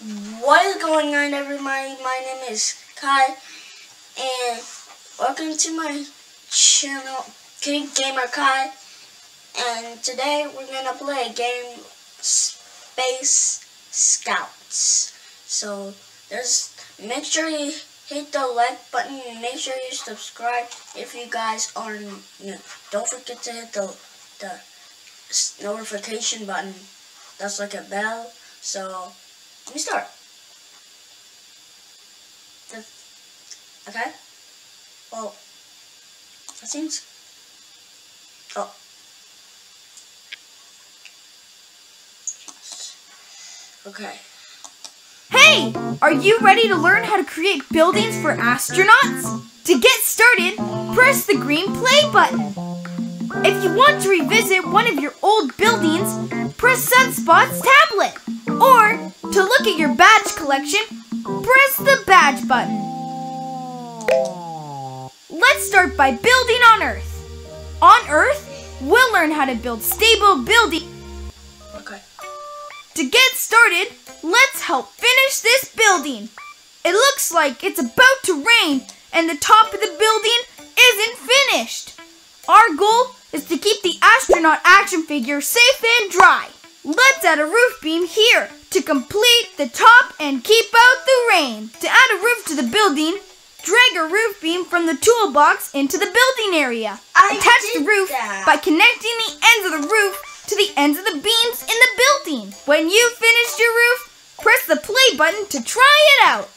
What is going on, everybody? My name is Kai, and welcome to my channel, Kid Gamer Kai. And today we're gonna play a game, Space Scouts. So there's make sure you hit the like button and make sure you subscribe if you guys are new. Don't forget to hit the the notification button. That's like a bell. So let me start. Okay. Well, that seems. Oh. Okay. Hey! Are you ready to learn how to create buildings for astronauts? To get started, press the green play button. If you want to revisit one of your old buildings, press Sunspot's tablet. Or, to look at your badge collection, press the badge button. Let's start by building on Earth. On Earth, we'll learn how to build stable buildings. Okay. To get started, let's help finish this building. It looks like it's about to rain and the top of the building isn't finished. Our goal is to keep the astronaut action figure safe and dry. Let's add a roof beam here to complete the top and keep out the rain. To add a roof to the building, drag a roof beam from the toolbox into the building area. I Attach the roof that. by connecting the ends of the roof to the ends of the beams in the building. When you've finished your roof, press the play button to try it out.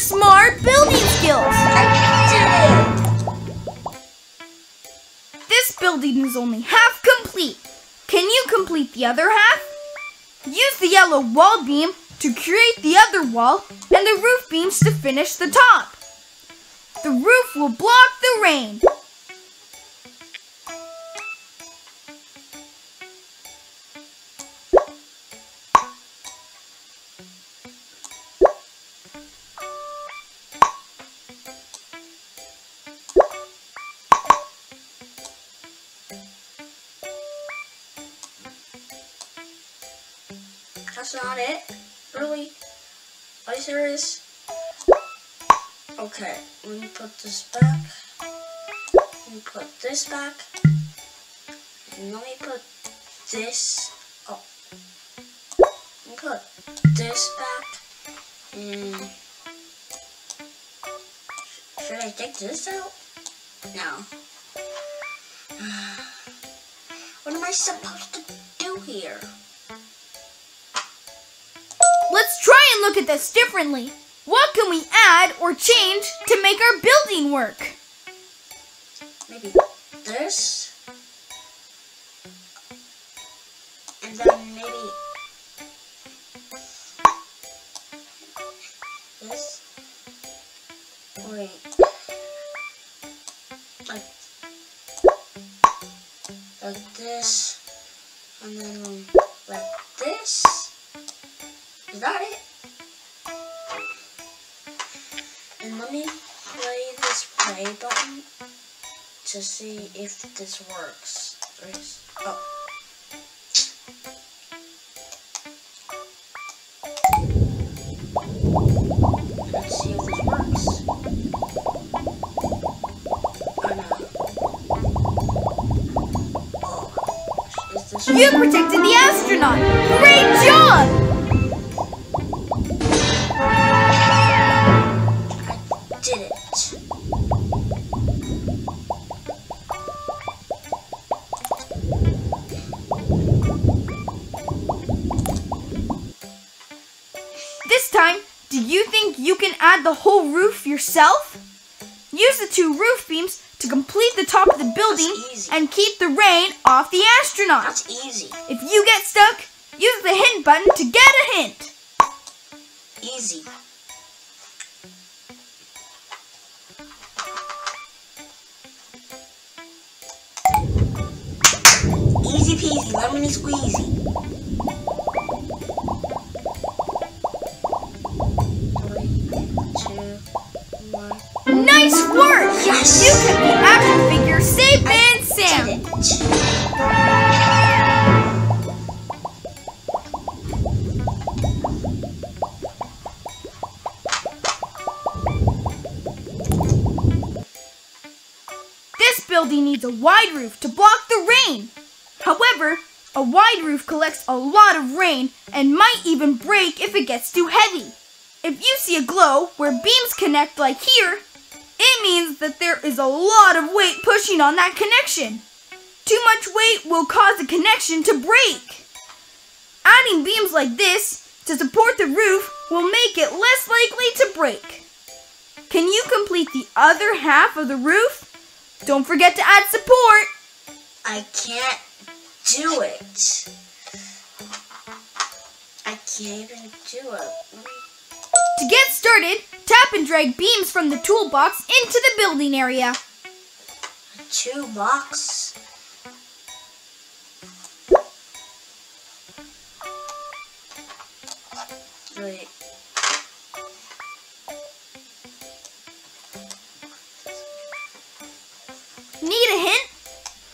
Smart building skills. This building is only half complete. Can you complete the other half? Use the yellow wall beam to create the other wall and the roof beams to finish the top. The roof will block the rain. Okay, let me put this back. Let me put this back. And let me put this up. Let me put this back. And should I take this out? No. What am I supposed to do here? Let's try and look at this differently. What can we add or change to make our building work? Maybe this. And then maybe this. Wait. Play button to see if this works. There's, oh. Let's see if this works. Oh. You protected the astronaut. Great job! Add the whole roof yourself? Use the two roof beams to complete the top of the building and keep the rain off the astronaut. That's easy. If you get stuck, use the hint button to get a hint. Easy. Easy peasy, lemony squeezy. Yes! You can be action figure Man Sam. Did. This building needs a wide roof to block the rain. However, a wide roof collects a lot of rain and might even break if it gets too heavy. If you see a glow where beams connect like here, means that there is a lot of weight pushing on that connection. Too much weight will cause the connection to break. Adding beams like this to support the roof will make it less likely to break. Can you complete the other half of the roof? Don't forget to add support. I can't do it. I can't even do it. To get started, tap and drag beams from the toolbox into the building area. Two box. Wait. Need a hint?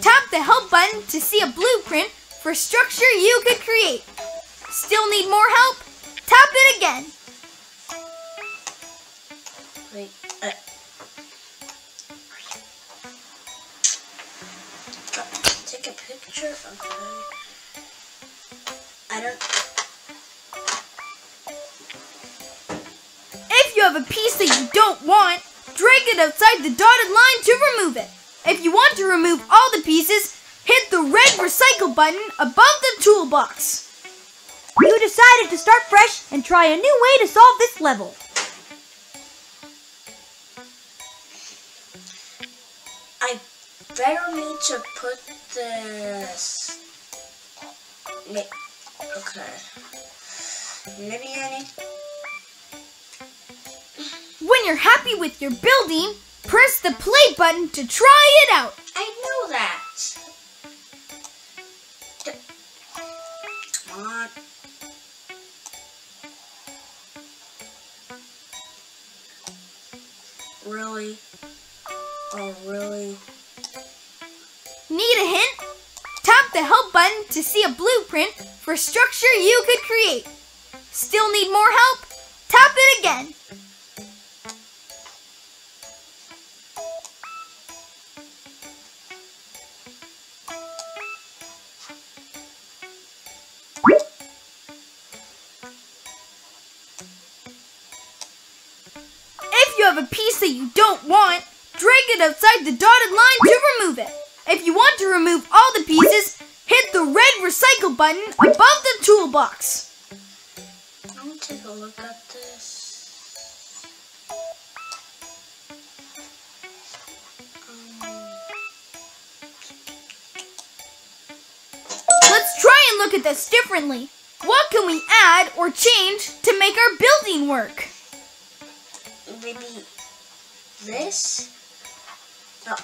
Tap the help button to see a blueprint for structure you could create. Still need more help? Tap it again. Picture. I don't. If you have a piece that you don't want, drag it outside the dotted line to remove it. If you want to remove all the pieces, hit the red recycle button above the toolbox. You decided to start fresh and try a new way to solve this level. Better need to put this. Okay. Maybe I need. When you're happy with your building, press the play button to try it out. I structure you could create. Still need more help? Tap it again. If you have a piece that you don't want, drag it outside the dotted line to remove it. If you want to remove all the pieces, hit the red recycle button above the toolbox. Let me take a look at this. Um, Let's try and look at this differently. What can we add or change to make our building work? maybe this? No.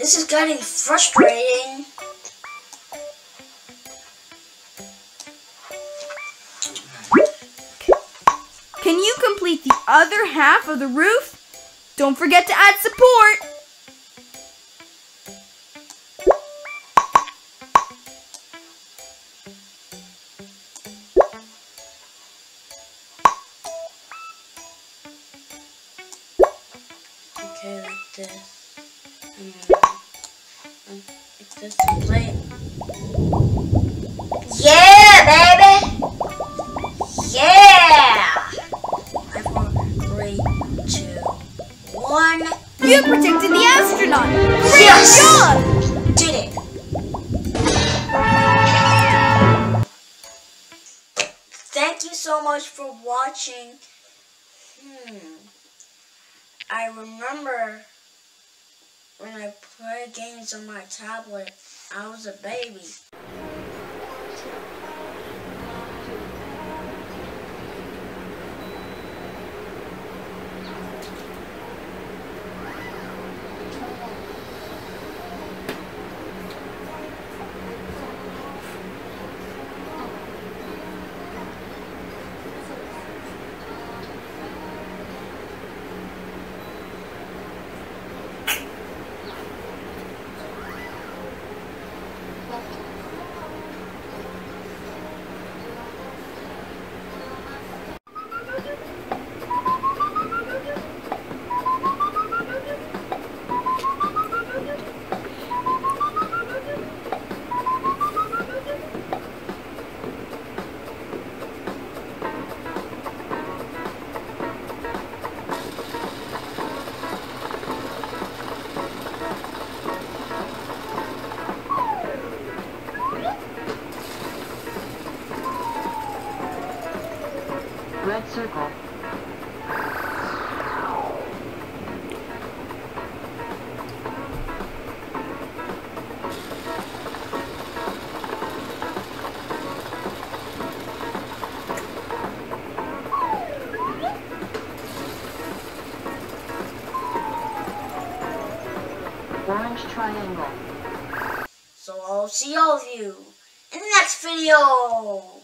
This is getting frustrating. Can you complete the other half of the roof? Don't forget to add support. Okay, like this. And, this to play. Yeah, baby! Yeah! I four, three, two, one. You protected the astronaut. Great Yes! job! Did it! Thank you so much for watching. Hmm. I remember when I played games on my tablet, I was a baby. Circle. Orange triangle. So I'll see all of you in the next video.